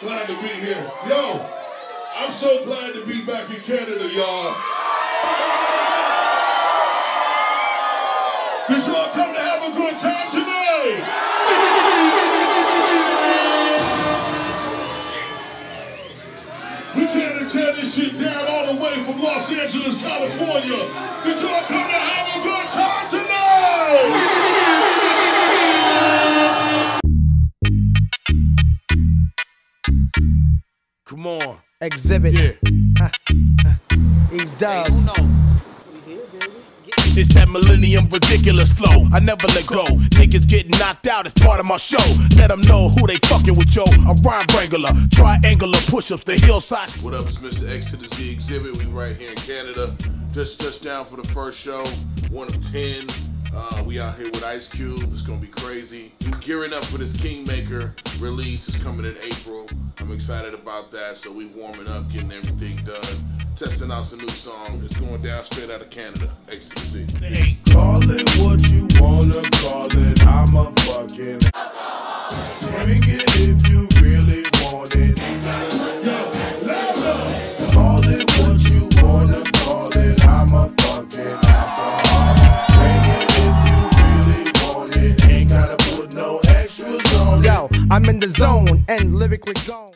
Glad to be here. Yo, I'm so glad to be back in Canada, y'all. Did y'all come to have a good time tonight? We can't tear this shit down all the way from Los Angeles, California. Come on. Xzibit. Yeah. E Dub. It's that millennium ridiculous flow. I never let go. Niggas getting knocked out as part of my show. Let them know who they fucking with, yo. A rhyme wrangler, triangular push ups, the hillside. What up, it's Mr. X to the Z Xzibit. We right here in Canada. Just touched down for the first show, one of ten. Uh, we out here with Ice Cube. It's gonna be crazy. We're gearing up for this Kingmaker release. It's coming in April. I'm excited about that. So we warming up, getting everything done, testing out some new song. It's going down straight out of Canada. X to Z. Hey, Call it I'm in the zone and lyrically gone.